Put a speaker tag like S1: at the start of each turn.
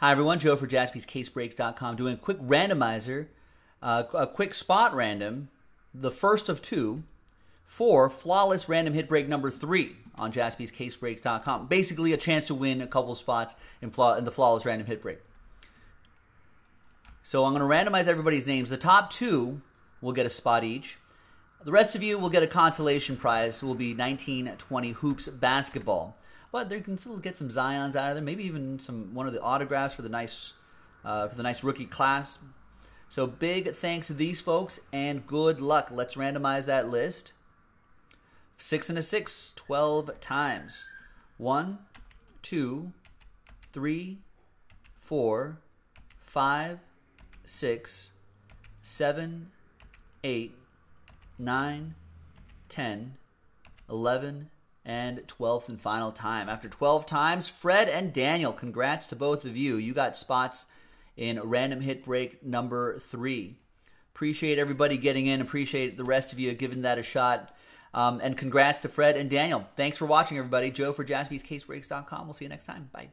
S1: Hi, everyone. Joe for jaspyscasebreaks.com doing a quick randomizer, uh, a quick spot random, the first of two, for flawless random hit break number three on jaspyscasebreaks.com. Basically, a chance to win a couple spots in, flaw- in the flawless random hit break. So I'm going to randomize everybody's names. The top two will get a spot each. The rest of you will get a consolation prize. It will be 1920 hoops basketball. But they can still get some Zions out of there. Maybe even some one of the autographs for the nice uh, for the nice rookie class. So big thanks to these folks and good luck. Let's randomize that list. Six and a six, 12 times. One, two, three, four, five, six, seven, eight, nine, ten, eleven. 10, 11, and 12th and final time. After 12 times, Fred and Daniel, congrats to both of you. You got spots in random hit break number three. Appreciate everybody getting in. Appreciate the rest of you giving that a shot. Um, and congrats to Fred and Daniel. Thanks for watching, everybody. Joe for jaspyscasebreaks.com. We'll see you next time. Bye.